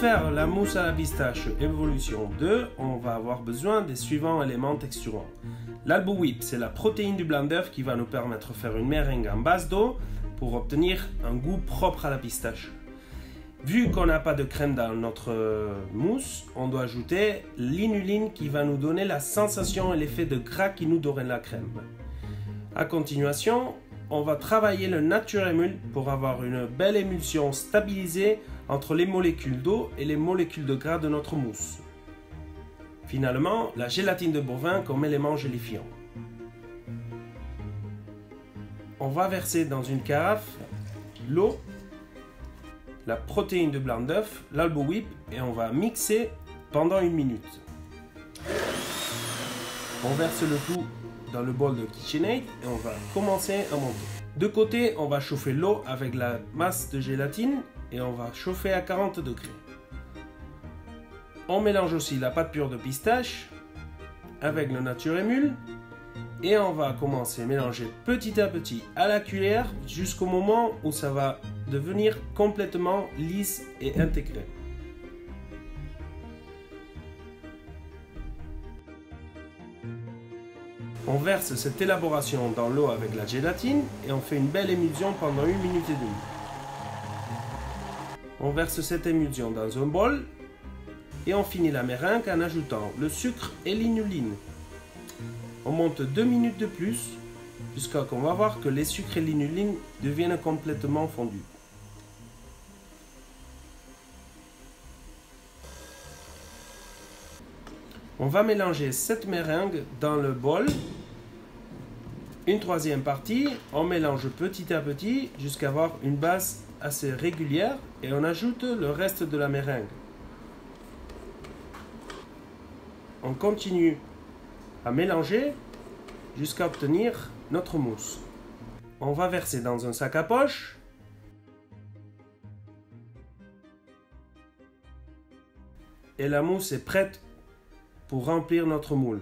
faire la mousse à la pistache évolution 2, on va avoir besoin des suivants éléments texturants. L'albo whip, c'est la protéine du blanc d'œuf qui va nous permettre de faire une meringue en base d'eau pour obtenir un goût propre à la pistache. Vu qu'on n'a pas de crème dans notre mousse, on doit ajouter l'inuline qui va nous donner la sensation et l'effet de gras qui nous donne la crème. A continuation, on va travailler le nature émule pour avoir une belle émulsion stabilisée entre les molécules d'eau et les molécules de gras de notre mousse. Finalement, la gélatine de bovin comme élément gélifiant. On va verser dans une carafe l'eau, la protéine de blanc d'œuf, l'albo whip et on va mixer pendant une minute. On verse le tout dans le bol de KitchenAid et on va commencer à monter. De côté, on va chauffer l'eau avec la masse de gélatine et on va chauffer à 40 degrés. On mélange aussi la pâte pure de pistache avec le nature émule et on va commencer à mélanger petit à petit à la cuillère jusqu'au moment où ça va devenir complètement lisse et intégré. On verse cette élaboration dans l'eau avec la gélatine et on fait une belle émulsion pendant une minute et demie. On verse cette émulsion dans un bol et on finit la meringue en ajoutant le sucre et l'inuline. On monte deux minutes de plus jusqu'à qu'on va voir que les sucres et l'inuline deviennent complètement fondus. On va mélanger cette meringue dans le bol. Une troisième partie, on mélange petit à petit jusqu'à avoir une base assez régulière et on ajoute le reste de la meringue. On continue à mélanger jusqu'à obtenir notre mousse. On va verser dans un sac à poche. Et la mousse est prête pour remplir notre moule.